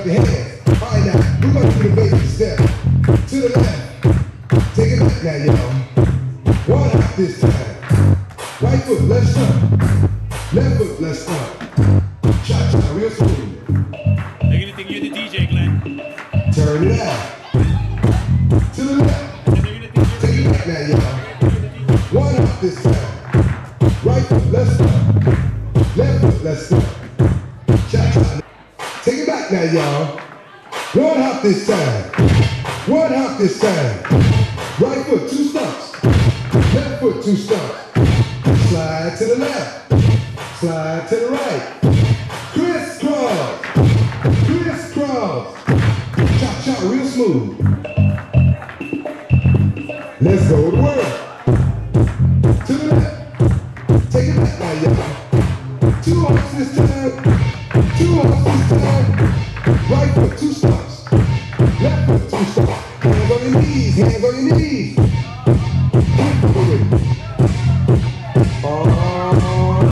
up hands. We're going to do the step. To the left. Take it back now, y'all. One out this time. Right foot, left stump. Left foot, left stump. Cha-cha, real smooth. They're you're the DJ, Glenn. Turn it out. To the left. Take it back now, y'all. One out this time. Right foot, left stump. Left foot, left stump. Cha-cha now, y'all. One hop this time. One hop this time. Right foot, two stumps. Left foot, two stumps. Slide to the left. Slide to the right. Crisscross. Crisscross. Chop, chop, real smooth. Let's go to work. To the left. Take it back now, y'all. Two hops this time. Two hops this time. Right foot, two steps. Left foot, two steps. Hands on your knees, hands on your knees.